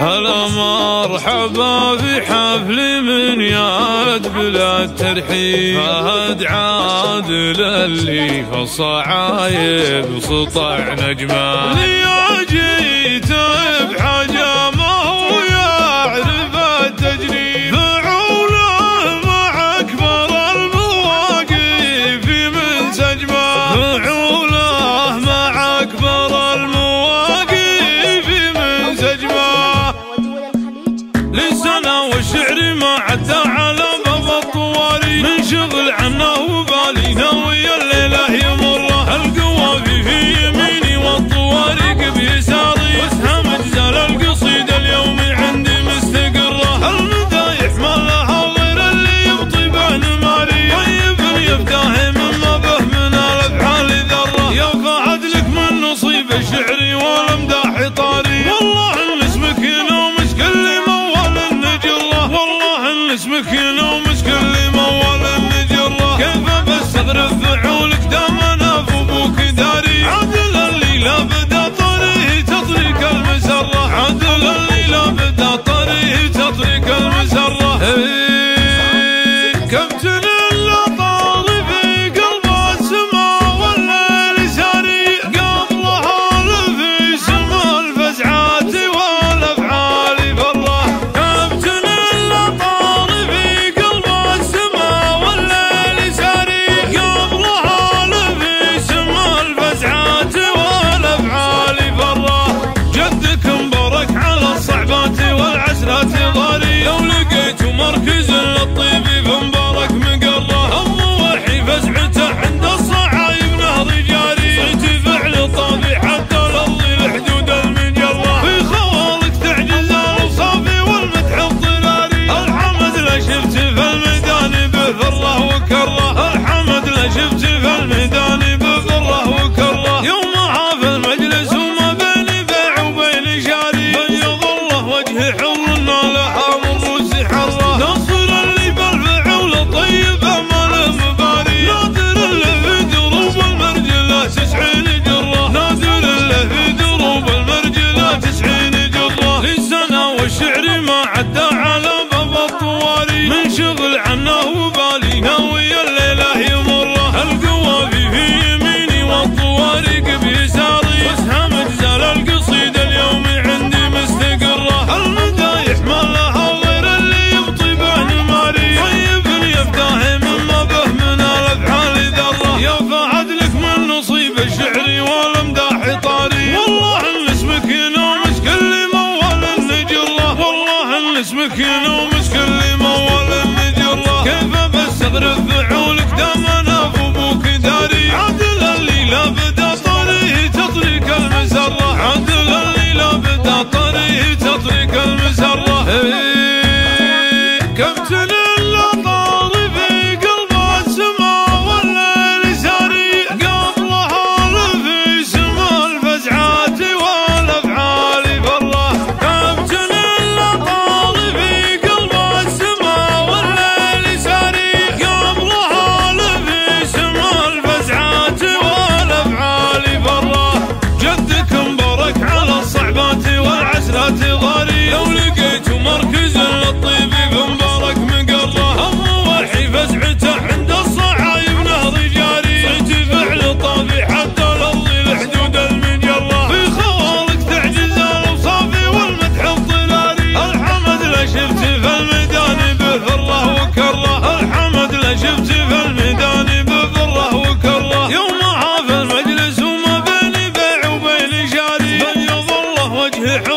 هلا مرحبا في حفل من ياد بلا ترحيب. فهد عادل اللي فصعايب سطع نجمة. ليا جيت سنة وشعري ما عدا على بعض الطواري من شغل عنا وبالي ناوي الليلة يمر القوافي في يميني والطوارق بيساري اسهم اجزال القصيدة اليوم عندي مستقرة. المدايح ما لها غير اللي يبطي به نماري طيب يبداه من ما به من الأفعال ذرة. يا فهد لك من نصيب شعري والمدايح العمر looking Yeah.